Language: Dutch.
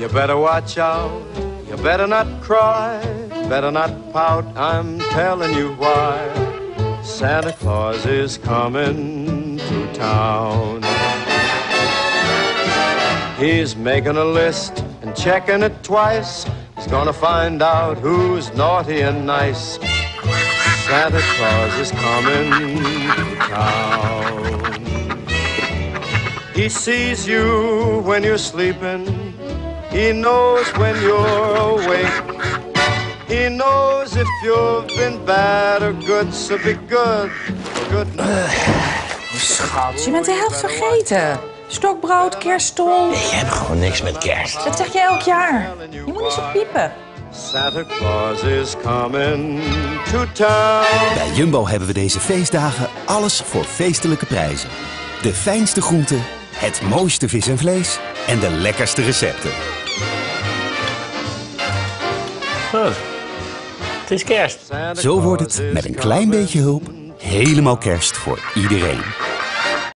You better watch out, you better not cry, better not pout, I'm telling you why. Santa Claus is coming to town. He's making a list and checking it twice. He's gonna find out who's naughty and nice. Santa Claus is coming to town. He sees you when you're sleeping. He knows when you're awake. He knows if you've been bad or good, so be good. Good Schat, je bent de helft vergeten. Stokbrood, kerststol. Ik heb gewoon niks met kerst. Dat zeg je elk jaar. Je moet niet zo piepen. Santa Claus is coming to town. Bij Jumbo hebben we deze feestdagen alles voor feestelijke prijzen. De fijnste groenten, het mooiste vis en vlees en de lekkerste recepten. Oh, het is kerst. Zo wordt het met een klein beetje hulp helemaal kerst voor iedereen.